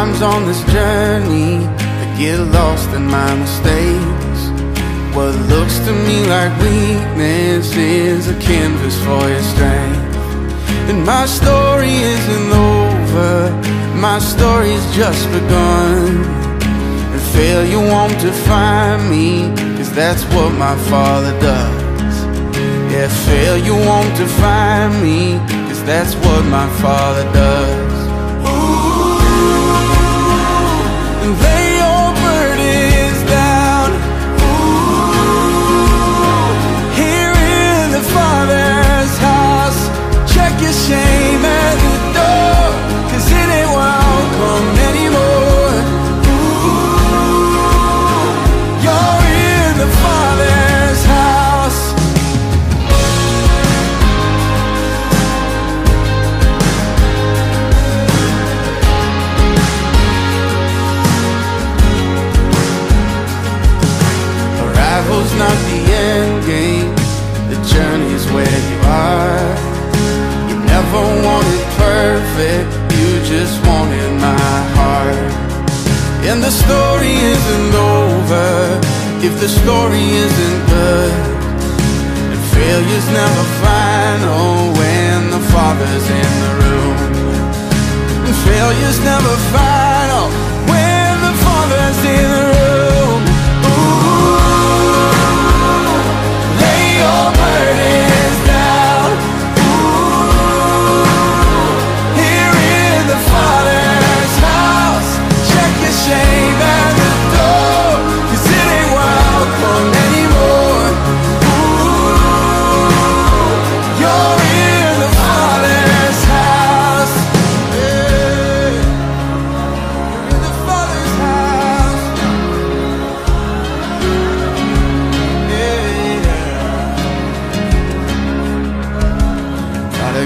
Sometimes on this journey, I get lost in my mistakes. What looks to me like weakness is a canvas for your strength. And my story isn't over, my story's just begun. And failure won't define me, cause that's what my father does. Yeah, failure won't define me, cause that's what my father does. Your shame at the door, cause it ain't welcome anymore. You're in the Father's house. Not the just wanted my heart. And the story isn't over if the story isn't good. And failure's never final when the Father's in the room. And failure's never final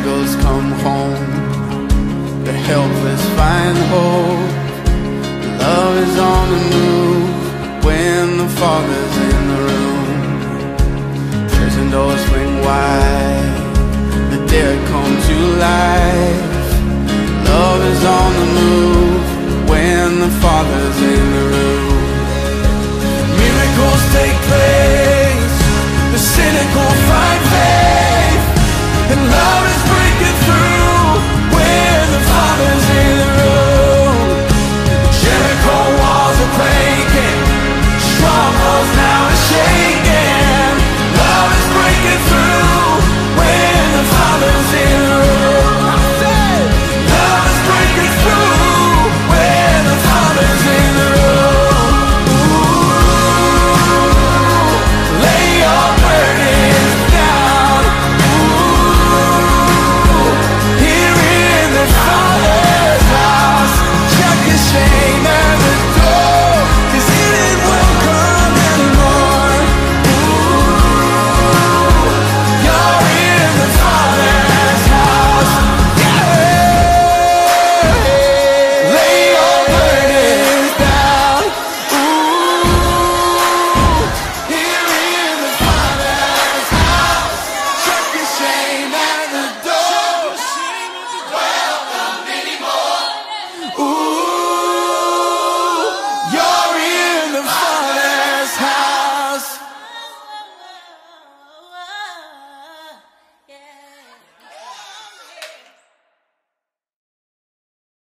Prodigals come home, the helpless find hope. Love is on the move when the Father's in the room. Prison doors swing wide, the dead come to life. Love is on the move when the Father's in